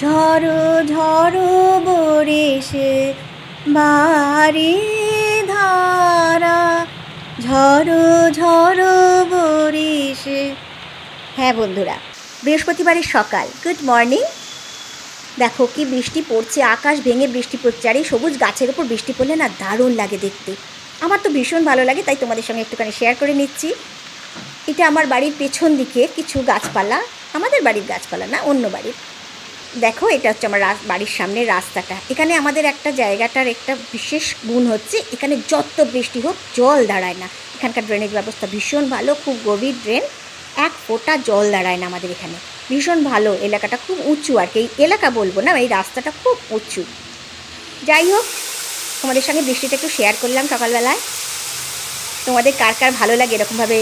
ঝড়ো ঝড়ো বরিশে বাড়ি ধারা। ঝড়ো ঝড়ো বরিশে হ্যাঁ বন্ধুরা, বৃহস্পতিবারের সকাল। গুড মর্নিং দেখো কি বৃষ্টি পড়ছে, আকাশ ভেঙে বৃষ্টি পড়ছে, আর এই সবুজ গাছের উপর বৃষ্টি পড়লে না দারুণ লাগে দেখতে। আমার তো ভীষণ ভালো লাগে, তাই তোমাদের সঙ্গে একটুখানি শেয়ার করে নিচ্ছি। এটা আমার বাড়ির পেছন দিকে কিছু গাছপালা, আমাদের বাড়ির গাছপালা না, অন্য বাড়ির। দেখো, এটা হচ্ছে আমার বাড়ির সামনের রাস্তাটা। এখানে আমাদের একটা জায়গাটার একটা বিশেষ গুণ হচ্ছে, এখানে যত বৃষ্টি হোক, জল দাঁড়ায় না। এখানকার ড্রেনেজ ব্যবস্থা ভীষণ ভালো, খুব গভীর ড্রেন এক ফোঁটা জল দাঁড়ায় না আমাদের এখানে। ভীষণ ভালো, এলাকাটা খুব উঁচু আর কি। এই এলাকা বলব না, এই রাস্তাটা খুব উঁচু। যাই হোক তোমাদের সঙ্গে বৃষ্টিটা একটু শেয়ার করলাম সকালবেলায়। তোমাদের কার কার ভালো লাগে এরকমভাবে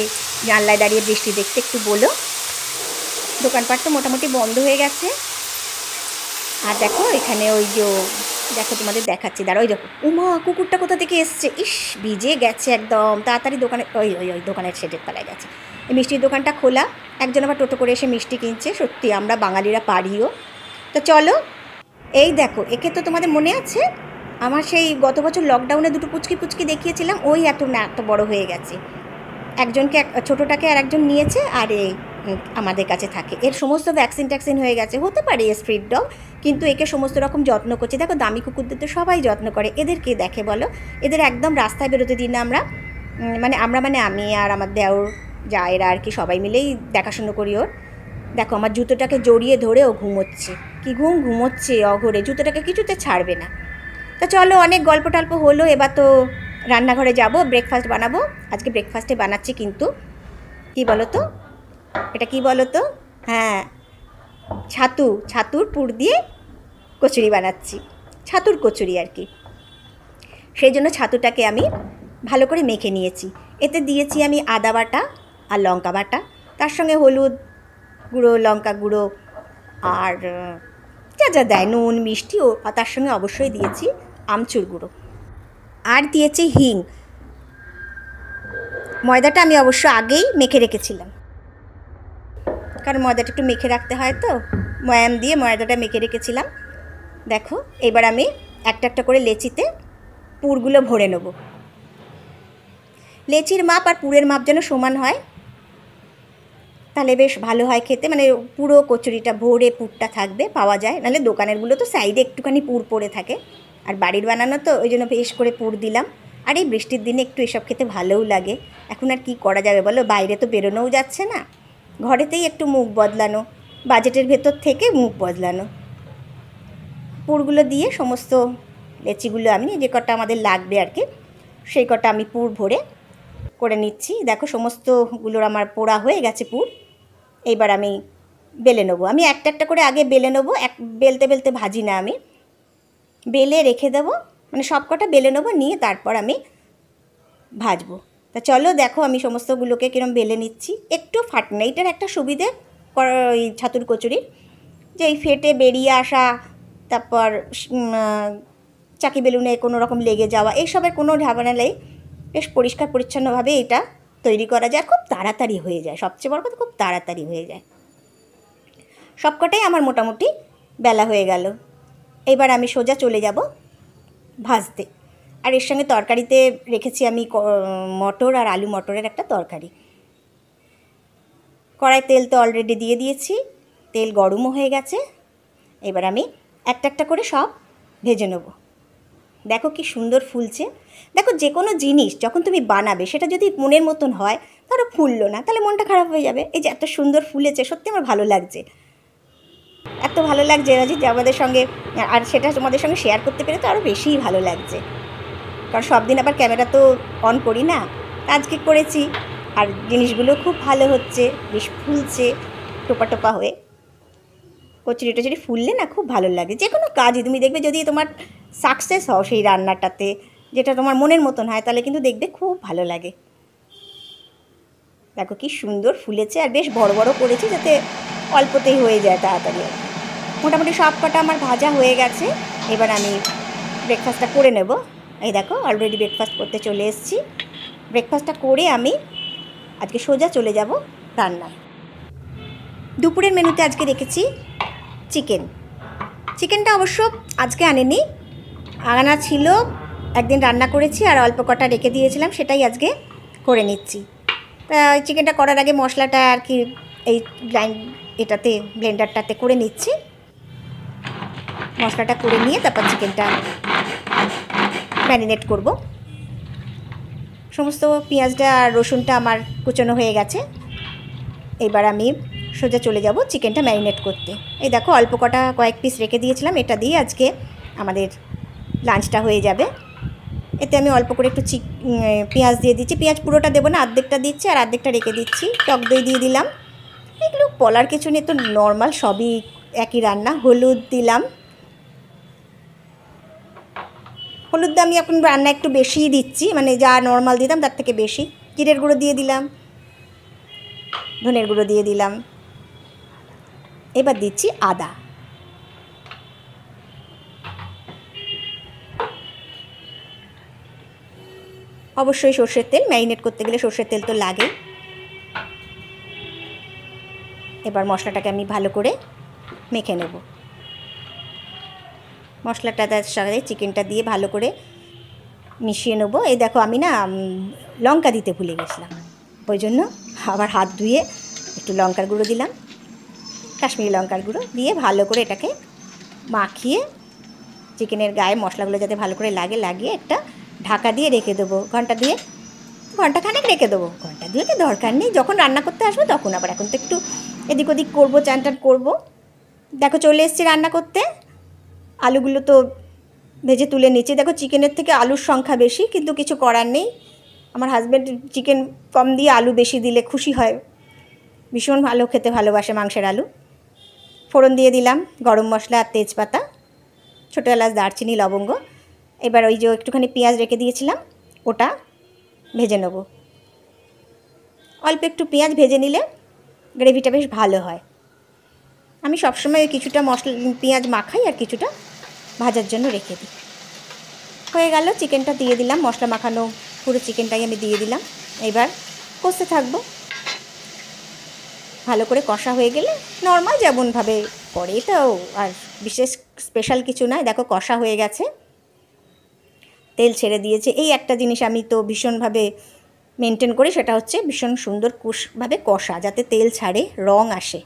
জানলায় দাঁড়িয়ে বৃষ্টি দেখতে একটু বলো। দোকানপাট তো মোটামুটি বন্ধ হয়ে গেছে। আর দেখো, এখানে ওই যে দেখো তোমাদের দেখাচ্ছি দাঁড়া ওই দেখো। উমা, কুকুরটা কোথা থেকে এসছে? ইস, ভিজে গেছে একদম। তাড়াতাড়ি দোকানে ওই ওই ওই দোকানের শেডের তলায় গেছে। এই মিষ্টির দোকানটা খোলা। একজন আবার টোটো করে এসে মিষ্টি কিনছে। সত্যি, আমরা বাঙালিরা পারিও তো চলো, এই দেখো, একে তো তোমাদের মনে আছে? আমার সেই গত বছর লকডাউনে দুটো পুচকি পুচকি দেখিয়েছিলাম, ওই এত না এত বড় হয়ে গেছে। একজনকে এক- ছোটোটাকে আর একজন নিয়েছে, আর এই আমাদের কাছে থাকে। এর সমস্ত ভ্যাকসিন ট্যাকসিন হয়ে গেছে। হতে পারে স্ট্রিট ডগ কিন্তু একে সমস্ত রকম যত্ন করছে। দেখো, দামি কুকুরদের তো সবাই যত্ন করে। এদের কে দেখে বলো? এদের একদম রাস্তায় বেরোতে দিন না আমরা। মানে আমরা মানে আমি আর আমার দেওর যা এরা আর কি সবাই মিলেই দেখাশুনো করি ওর। দেখো, আমার জুতোটাকে জড়িয়ে ধরে ও ঘুমোচ্ছে। কি ঘুম ঘুমোচ্ছে অঘরে। জুতোটাকে কিছুতে ছাড়বে না। তা চলো অনেক গল্প টল্প হলো, এবার তো রান্নাঘরে যাব ব্রেকফাস্ট বানাবো। আজকে ব্রেকফাস্টে বানাচ্ছি কিন্তু, কি বলো তো এটা কি বলো তো হ্যাঁ ছাতু, ছাতুর পুর দিয়ে কচুরি বানাচ্ছি, ছাতুর কচুরি আর কি। সেই জন্য ছাতুটাকে আমি ভালো করে মেখে নিয়েছি। এতে দিয়েছি আমি আদা বাটা আর লঙ্কা বাটা, তার সঙ্গে হলুদ গুঁড়ো, লঙ্কা গুঁড়ো আর যা যা দেয়, নুন, মিষ্টি ও তার সঙ্গে অবশ্যই দিয়েছি আমচুর গুঁড়ো। আর দিয়েছি হিং। ময়দাটা আমি অবশ্য আগেই মেখে রেখেছিলাম। কারণ ময়দাটা একটু মেখে রাখতে হয় তো। ময়াম দিয়ে ময়দাটা মেখে রেখেছিলাম। দেখো, এবার আমি একটা একটা করে লেচিতে পুরগুলো ভরে নেব। লেচির মাপ আর পুরের মাপ যেন সমান হয়, তাহলে বেশ ভালো হয় খেতে। মানে পুরো কচুরিটা ভরে পুরটা থাকবে, পাওয়া যায়। নাহলে দোকানেরগুলো তো সাইডে একটুখানি পুর পড়ে থাকে। আর বাড়ির বানানো তো, ওই জন্য বেশ করে পুর দিলাম। আর এই বৃষ্টির দিনে একটু এসব খেতে ভালোও লাগে। এখন আর কি করা যাবে বলো? বাইরে তো বেরোনোও যাচ্ছে না। ঘরেতেই একটু মুখ বদলানো, বাজেটের ভেতর থেকে মুখ বদলানো। পুরগুলো দিয়ে সমস্ত লেচিগুলো আমি যে কটা আমাদের লাগবে আর কি, সেই কটা আমি পুর ভরে করে নিচ্ছি। দেখো সমস্তগুলোর আমার পোড়া হয়ে গেছে পুর। এইবার আমি বেলে নেব। আমি একটা একটা করে আগে বেলে নেব। এক, বেলতে বেলতে ভাজি না আমি। বেলে রেখে দেবো। মানে সব কটা বেলে নেব, নিয়ে তারপর আমি ভাজবো। তা চলো দেখো আমি সমস্তগুলোকে কিরম বেলে নিচ্ছি। একটু ফাটনা এটার একটা সুবিধে ওই ছাতুর কচুরি যে এই ফেটে বেরিয়ে আসা, তারপর চাকি বেলুনে কোনো রকম লেগে যাওয়া, এইসবের কোনো ঝামেলা নেই। বেশ পরিষ্কার পরিচ্ছন্নভাবে এটা তৈরি করা যায়। খুব তাড়াতাড়ি হয়ে যায়। সবচেয়ে বড় কথা খুব তাড়াতাড়ি হয়ে যায়। সবকটাই আমার মোটামুটি বেলা হয়ে গেল। এবার আমি সোজা চলে যাব ভাজতে। আর এর সঙ্গে তরকারিতে রেখেছি আমি মটর আর আলু মটরের একটা তরকারি। কড়াই তেল তো অলরেডি দিয়ে দিয়েছি, তেল গরমও হয়ে গেছে। এবার আমি একটা একটা করে সব ভেজে নেব। দেখো কি সুন্দর ফুলছে। দেখো যে কোনো জিনিস যখন তুমি বানাবে, সেটা যদি মনের মতন হয় ধরো ফুললো না, তাহলে মনটা খারাপ হয়ে যাবে। এই যে এত সুন্দর ফুলেছে, সত্যি আমার ভালো লাগছে। এত ভালো লাগছে রাজি যে আমাদের সঙ্গে, আর সেটা তোমাদের সঙ্গে শেয়ার করতে পেরে তো আরও বেশিই ভালো লাগছে। কারণ সব দিন আবার ক্যামেরা তো অন করি না। আজকে করেছি, আর জিনিসগুলো খুব ভালো হচ্ছে, বেশ ফুলছে, টোপা টোপা হয়ে। কচুরি টচুরি ফুললে না খুব ভালো লাগে। যে কোনো কাজই, তুমি দেখবে যদি তোমার সাকসেস হও সেই রান্নাটাতে, যেটা তোমার মনের মতন হয়, তাহলে কিন্তু দেখবে খুব ভালো লাগে। দেখো কি সুন্দর ফুলেছে, আর বেশ বড় বড় করেছি যাতে অল্পতেই হয়ে যায় তাড়াতাড়ি আর। মোটামুটি সব কটা আমার ভাজা হয়ে গেছে। এবার আমি ব্রেকফাস্টটা করে নেব। এই দেখো অলরেডি ব্রেকফাস্ট করতে চলে এসেছি। ব্রেকফাস্টটা করে আমি আজকে সোজা চলে যাব রান্নায়। দুপুরের মেনুতে আজকে রেখেছি চিকেন চিকেনটা অবশ্য আজকে আনেনি। আনা ছিল, একদিন রান্না করেছি আর অল্প কটা রেখে দিয়েছিলাম, সেটাই আজকে করে নিচ্ছি। তা চিকেনটা করার আগে মশলাটা আর কি এই গ্রাইন্ড এটাতে ব্লেন্ডারটাতে করে নিচ্ছি। মশলাটা করে নিয়ে তারপর চিকেনটা ম্যারিনেট করব। সমস্ত পেঁয়াজটা আর রসুনটা আমার কুচনো হয়ে গেছে। এবার আমি সোজা চলে যাব চিকেনটা ম্যারিনেট করতে। এই দেখো অল্প কটা কয়েক পিস রেখে দিয়েছিলাম, এটা দিয়ে আজকে আমাদের লাঞ্চটা হয়ে যাবে। এতে আমি অল্প করে একটু চিক পেঁয়াজ দিয়ে দিচ্ছি। পেঁয়াজ পুরোটা দেবো না অর্ধেকটা দিচ্ছি আর অর্ধেকটা রেখে দিচ্ছি। টক দই দিয়ে দিলাম। এগুলো বলার কিছু নেই, তো নর্মাল সবই একই রান্না। হলুদ দিলাম। হলুদ আমি এখন রান্না একটু বেশিই দিচ্ছি মানে যা নর্মাল দিতাম তার থেকে বেশি। জিরের গুঁড়ো দিয়ে দিলাম, ধনের গুঁড়ো দিয়ে দিলাম। এবার দিচ্ছি আদা। অবশ্যই সর্ষের তেল, ম্যারিনেট করতে গেলে সর্ষের তেল তো লাগে এবার মশলাটাকে আমি ভালো করে মেখে নেব। মশলাটা তার সাথে চিকেনটা দিয়ে ভালো করে মিশিয়ে নেব। এই দেখো আমি না লঙ্কা দিতে ভুলে গেছিলাম। ওই জন্য আবার হাত ধুয়ে একটু লঙ্কার গুঁড়ো দিলাম। কাশ্মীরি লঙ্কার গুঁড়ো দিয়ে ভালো করে এটাকে মাখিয়ে চিকেনের গায়ে মশলাগুলো যাতে ভালো করে লাগে, লাগিয়ে একটা ঢাকা দিয়ে রেখে দেবো। ঘণ্টা দিয়ে ঘণ্টা খানেক রেখে দেবো। ঘণ্টা দিয়ে দরকার নেই। যখন রান্না করতে আসব তখন আবার এখন তো একটু এদিক ওদিক করব, চান টান করব। দেখো চলে এসেছি রান্না করতে। আলুগুলো তো ভেজে তুলে নিচ্ছি। দেখো চিকেনের থেকে আলুর সংখ্যা বেশি, কিন্তু কিছু করার নেই। আমার হাজব্যান্ড চিকেন কম দিয়ে আলু বেশি দিলে খুশি হয়। ভীষণ ভালো খেতে ভালোবাসে মাংসের আলু। ফোড়ন দিয়ে দিলাম গরম মশলা আর তেজপাতা, ছোটো এলাচ, দারচিনি, লবঙ্গ। এবার ওই যে একটুখানি পেঁয়াজ রেখে দিয়েছিলাম, ওটা ভেজে নেব। অল্প একটু পেঁয়াজ ভেজে নিলে গ্রেভিটা বেশ ভালো হয়। আমি সবসময় কিছুটা মশলা, পেঁয়াজ মাখাই আর কিছুটা ভাজার জন্য রেখে দিই। হয়ে গেল, চিকেনটা দিয়ে দিলাম, মশলা মাখানো পুরো চিকেনটাই আমি দিয়ে দিলাম। এবার কষতে থাকব। ভালো করে কষা হয়ে গেলে নর্মাল যেমনভাবে করে তো, আর বিশেষ স্পেশাল কিছু নয়। দেখো, কষা হয়ে গেছে। তেল ছেড়ে দিয়েছে। এই একটা জিনিস আমি তো ভীষণভাবে মেনটেন করি, সেটা হচ্ছে ভীষণ সুন্দর কুশভাবে কষা, যাতে তেল ছাড়ে, রং আসে।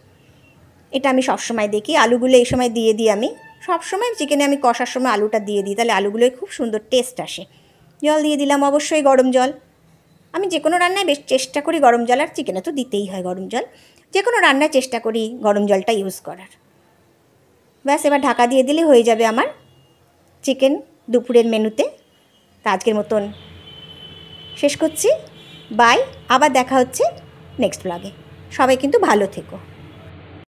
এটা আমি সবসময় দেখি। আলুগুলো এই সময় দিয়ে দিই আমি। সবসময় চিকেনে আমি কষার সময় আলুটা দিয়ে দিই, তাহলে আলুগুলোয় খুব সুন্দর টেস্ট আসে। জল দিয়ে দিলাম অবশ্যই গরম জল। আমি যে কোনো রান্নায় বেশ চেষ্টা করি গরম জল, আর চিকেনে তো দিতেই হয় গরম জল। যে কোনো রান্নায় চেষ্টা করি গরম জলটা ইউজ করার। ব্যাস, এবার ঢাকা দিয়ে দিলে হয়ে যাবে আমার চিকেন দুপুরের মেনুতে। তা আজকের মতন শেষ করছি। বাই আবার দেখা হচ্ছে নেক্সট ব্লগে সবাই কিন্তু ভালো থেকো।